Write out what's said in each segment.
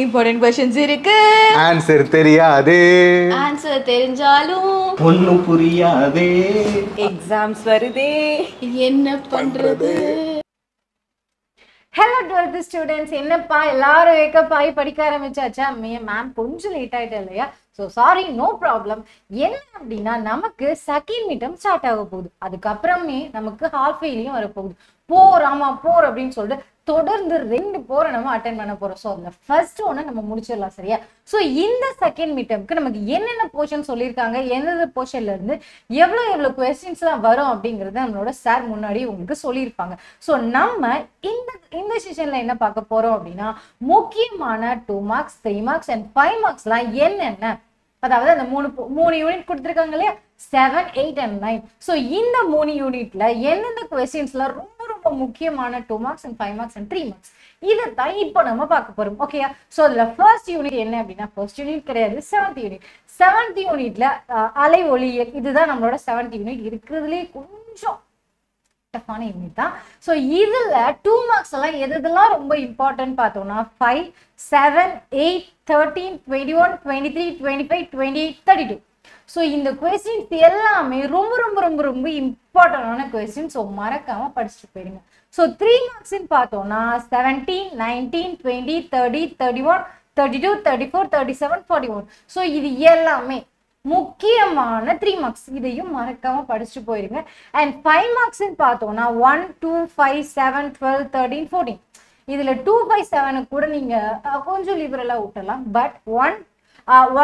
Important questions இருக்கு. Answer தெரியாது. Answer தெரிஞ்சாலும். ஒன்னும் புரியாதே. எக்ஸாம்ஸ் வருதே. என்ன பண்றது? ஹலோ டுவெல்த் ஸ்டூடெண்ட்ஸ் என்னப்பா? எல்லாரும் வேக்கப் ஆகி படிக்க ஆரம்பிச்சாச்சா? மேம் கொஞ்சம் லேட் ஆயிட்டு இல்லையா? ஸோ சாரி நோ ப்ராப்ளம் என்ன அப்படின்னா நமக்கு செகண்ட் மீட்டம் ஸ்டார்ட் ஆக போகுது. அதுக்கப்புறமே நமக்கு ஹாஃப் இயர்லியும் வரப்போகுது. போர் ஆமா போர் அப்படின்னு சொல்லிட்டு தொடர்ந்து ரெண்டு போரை நம்ம அட்டன் பண்ண போறோம். ஸோ அதில் ஃபர்ஸ்ட் ஒன்று நம்ம முடிச்சிடலாம் சரியா? ஸோ இந்த செகண்ட் மீட்டம்க்கு நமக்கு என்னென்ன போர்ஷன் சொல்லியிருக்காங்க? எந்தெந்த போர்ஷன்ல இருந்து எவ்வளோ எவ்வளோ கொஸ்டின்ஸ் தான் வரும் அப்படிங்கறத நம்மளோட சார் முன்னாடி உங்களுக்கு சொல்லியிருப்பாங்க. ஸோ நம்ம இந்த இந்த செஷன்ல என்ன பார்க்க போறோம் அப்படின்னா முக்கியமான two marks three marks and five மார்க்ஸ்லாம் என்னென்ன? அதாவது அந்த மூணு மூணு யூனிட் கொடுத்துருக்காங்க இல்லையா? Seven eight and nine so இந்த மூணு யூனிட்ல எந்தெந்த கொஸ்டின்ஸ்லாம் ரொம்ப முக்கியமான two marks and five marks and three marks இதை தான் இப்போ நம்ம பார்க்க போறோம். ஓகேயா ஸோ அதில் ஃபர்ஸ்ட் யூனிட் என்ன அப்படின்னா ஃபர்ஸ்ட் யூனிட் கிடையாது செவன்த் யூனிட் செவன்த் யூனிட்ல அலை ஒளியல் இதுதான் நம்மளோட செவன்த் யூனிட் இருக்கிறதுலே கொஞ்சம் டஃப்பான யூனிட் தான். ஸோ இதில் டூ மார்க்ஸ் எல்லாம் எது எதெல்லாம் ரொம்ப இம்பார்ட்டன்ட் பார்த்தோம்னா five seven eight thirteen twenty one twenty three twenty five twenty eight thirty two so இந்த கொஸ்டின்ஸ் எல்லாமே ரொம்ப ரொம்ப ரொம்ப ரொம்ப இம்பார்ட்டண்டான கொஸ்டின் ஸோ மறக்காம படிச்சுட்டு போயிடுங்க. ஸோ த்ரீ மார்க்ஸ்ன்னு பார்த்தோம்னா seventeen nineteen twenty thirty thirty one thirty two thirty four thirty seven forty one so இது எல்லாமே முக்கியமான த்ரீ மார்க்ஸ் இதையும் மறக்காம படிச்சுட்டு போயிருங்க அண்ட் ஃபைவ் மார்க்ஸ்ன்னு பார்த்தோம்னா one two five seven twelve thirteen fourteen இதுல டூ ஃபைவ் செவனுக்கு கூட நீங்க கொஞ்சம் லிபரலா விட்டலாம் but one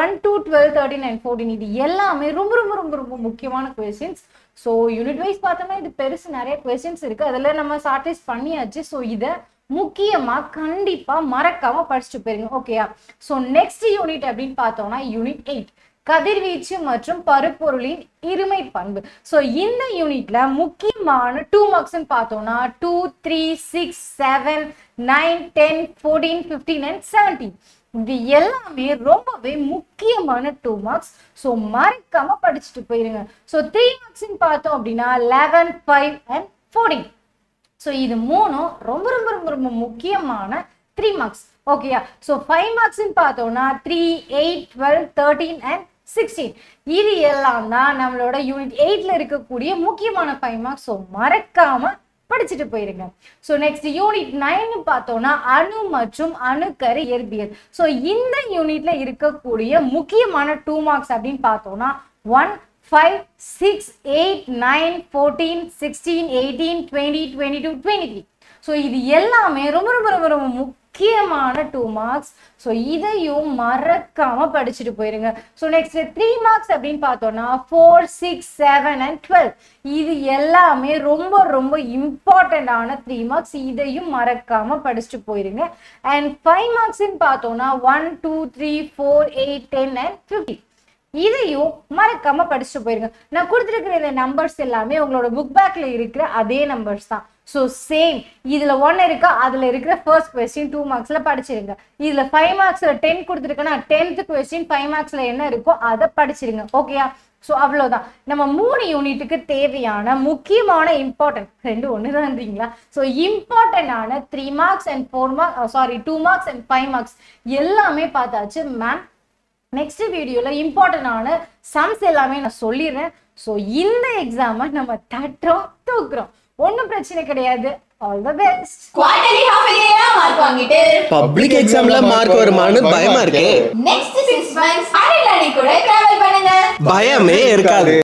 one two twelve thirteen and fourteen இது எல்லாமே ரொம்ப ரொம்ப ரொம்ப ரொம்ப முக்கியமான கொஸ்டின்ஸ் ஸோ யூனிட் வைஸ் பார்த்தோம்னா இது பெருசு நிறைய கொஸ்டின்ஸ் இருக்கு. அதில் நம்ம ஷார்டேஜ் பண்ணியாச்சு. ஸோ இதை முக்கியமா கண்டிப்பா மறக்காம படிச்சுட்டு போயிருங்க. ஓகேயா ஸோ நெக்ஸ்ட் யூனிட் அப்படின்னு பார்த்தோம்னா யூனிட் எயிட் கதிர்வீச்சு மற்றும் பருப்பொருளின் இருமை பண்பு. ஸோ இந்த யூனிட்ல முக்கியமான டூ மார்க்ஸ்ன்னு பார்த்தோம்னா two three six seven nine ten fourteen fifteen and seventeen இது எல்லாமே ரொம்பவே முக்கியமான டூ மார்க்ஸ் ஸோ மறக்காம படிச்சுட்டு போயிருங்க. ஸோ த்ரீ மார்க்ஸ்ன்னு பார்த்தோம் அப்படின்னா eleven five and fourteen so இது மூணும் ரொம்ப ரொம்ப ரொம்ப ரொம்ப முக்கியமான த்ரீ மார்க்ஸ் ஓகேயா ஸோ ஃபைவ் மார்க்ஸ்ன்னு பார்த்தோம்னா three eight twelve thirteen and sixteen இது எல்லாம் தான் நம்மளோட யூனிட் எயிட்ல இருக்கக்கூடிய முக்கியமான ஃபைவ் மார்க்ஸ் ஸோ மறக்காம படிச்சுட்டு போயிருங்க. ஸோ நெக்ஸ்ட் யூனிட் நைன் பார்த்தோம்னா அணு மற்றும் அணுக்கரு இயற்பியல். ஸோ இந்த யூனிட்ல இருக்கக்கூடிய முக்கியமான டூ மார்க்ஸ் அப்படின்னு பார்த்தோம்னா one five six eight nine fourteen sixteen eighteen twenty twenty two twenty three so இது எல்லாமே ரொம்ப ரொம்ப ரொம்ப ரொம்ப முக்கியமான டூ மார்க்ஸ் ஸோ இதையும் மறக்காம படிச்சுட்டு போயிருங்க. ஸோ நெக்ஸ்ட் த்ரீ மார்க்ஸ் அப்படின்னு பார்த்தோம்னா four six seven and twelve இது எல்லாமே ரொம்ப ரொம்ப இம்பார்ட்டண்டான த்ரீ மார்க்ஸ் இதையும் மறக்காம படிச்சுட்டு போயிருங்க. அண்ட் ஃபைவ் மார்க்ஸ்ன்னு பார்த்தோம்னா one two three four eight ten and fifty இதையும் மறக்காம படிச்சுட்டு போயிருங்க. நான் கொடுத்துருக்கிற இந்த நம்பர்ஸ் எல்லாமே உங்களோட புக் பேக்ல இருக்கிற அதே நம்பர்ஸ் தான். ஸோ சேம் இதுல ஒன் இருக்கா? அதுல இருக்கிற ஃபர்ஸ்ட் கொஸ்டின் டூ மார்க்ஸ்ல படிச்சிருங்க. இதுல ஃபைவ் மார்க்ஸ்ல டென் கொடுத்துருக்கேன்னா டென்த் கொஸ்டின் ஃபைவ் மார்க்ஸ்ல என்ன இருக்கோ அதை படிச்சிருங்க. ஓகேயா ஸோ அவ்வளோதான் நம்ம மூணு யூனிட்டுக்கு தேவையான முக்கியமான இம்பார்ட்டன்ட் ரெண்டு ஒன்று தான்றீங்களா ஸோ இம்பார்ட்டன்டான three marks and four marks sorry two marks and five marks எல்லாமே பார்த்தாச்சு. மேம் நெக்ஸ்ட் வீடியோல இம்பார்ட்டன்டான சம்ஸ் எல்லாமே நான் சொல்லிடுறேன். ஸோ இந்த எக்ஸாமை நம்ம தட்டுறோம் தூக்குறோம். ஒன்றும் பிரச்சனை கிடையாது. All the best quarterly half இயர்லாம் mark வாங்கிட்டு பப்ளிக் எக்ஸாம்ல மார்க் வருமானு பயமா இருக்கு. நெக்ஸ்ட் சிக்ஸ் மந்த்ஸ் அரைலாடி கூட டிராவல் பண்ணுங்க. பயமே இருக்காது.